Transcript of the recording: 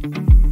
Bye.